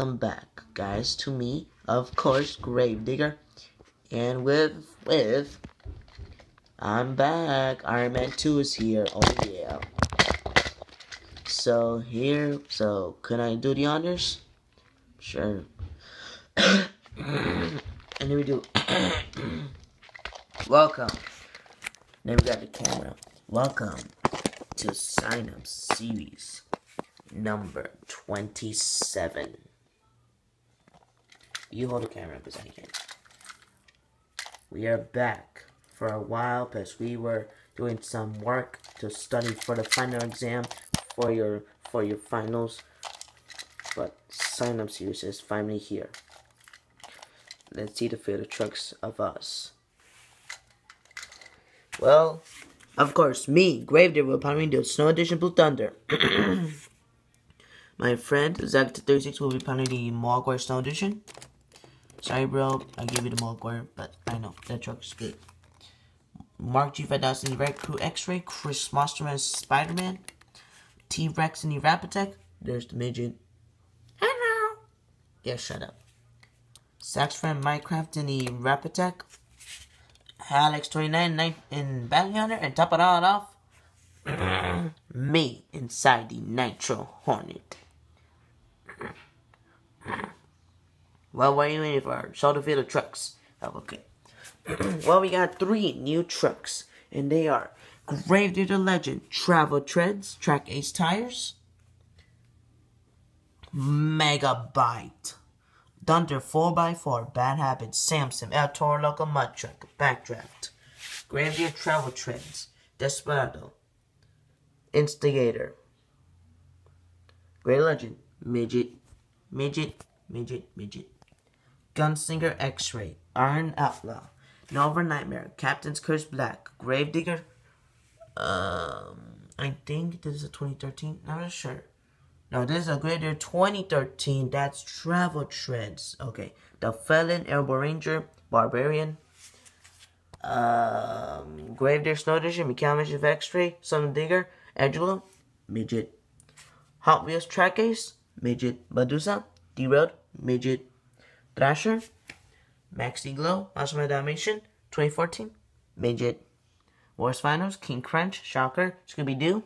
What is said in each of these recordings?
welcome back, guys, to me, of course, Gravedigger, and with, with, I'm back, Iron Man 2 is here, oh yeah. So, here, so, can I do the honors? Sure. and here we do, welcome, then we got the camera, welcome to Sign Up Series number 27. You hold the camera because I can't. We are back for a while because we were doing some work to study for the final exam for your for your finals. But sign up series is finally here. Let's see the fatal trucks of us. Well, of course, me, Gravedigger, will probably do Snow Edition Blue Thunder. My friend, Zach36, will be playing the Mogwai Snow Edition. Sorry, bro, I gave you the Mogwai, but I know, that truck's good. Mark G5000 Red Crew X-Ray, Chris Monsterman Spider-Man, T-Rex Rap Attack. There's the midget. Hello! Yeah, shut up. Sax friend Minecraft in the Rap Attack. Alex29 in Battle Hunter, and top it all off, me inside the Nitro Hornet. Well, what are you waiting for? Show the video trucks. Oh, okay. well, we got three new trucks, and they are Gravedigger Legend Travel Treads, Track Ace Tires, Megabyte, Thunder 4x4, Bad Habits, Samson, El Toro Loco Mud Truck, Backdraft, Gravedigger Travel Treads, Desperado, Instigator, Great Legend, Midget, Midget, Midget, Midget, Gunslinger X-Ray, Iron Outlaw, Nova Nightmare, Captain's Curse Black, Gravedigger, um, I think this is a 2013, I'm not sure. No, this is a Gravedigger 2013, that's Travel Treads, okay. The Felon, Airborne Ranger, Barbarian, um, Gravedigger Snow Edition, of X-Ray, Sun Digger, Angelo, Midget, Hot Wheels Track Ace, Midget, Medusa, Derailed, Midget, Thrasher, Maxi Glow, Awesome Dalmatian, 2014, Midget, Wars Finals, King Crunch, Shocker, Scooby Doo,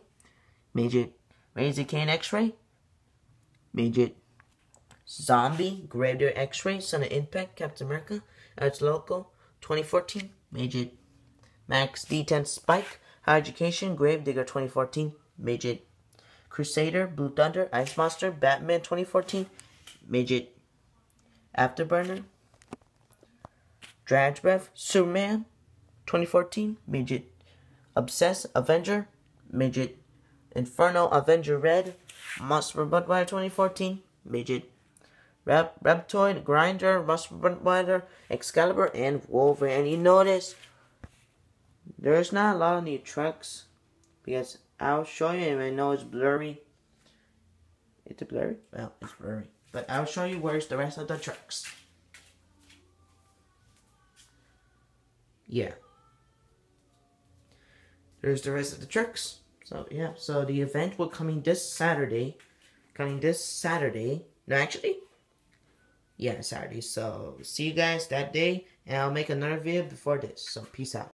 Midget, Razor Cane X-Ray, Midget, Zombie, Gravedigger X-Ray, Son of Impact, Captain America, Edge Local, 2014, Midget, Max D10 Spike, High Education, Gravedigger 2014, Midget, Crusader, Blue Thunder, Ice Monster, Batman 2014, Midget, Afterburner, Drag Breath, Superman 2014, Midget, Obsess, Avenger, Midget, Inferno, Avenger Red, Monster Budweiser 2014, Midget, Rap Reptoid, Grinder, Monster Budweiser, Excalibur, and Wolverine. And you notice there's not a lot of new trucks because I'll show you and I know it's blurry. It's blurry? Well, it's blurry. But I'll show you where's the rest of the trucks. Yeah. There's the rest of the trucks. So, yeah. So, the event will coming this Saturday. Coming this Saturday. No, actually. Yeah, Saturday. So, see you guys that day. And I'll make another video before this. So, peace out.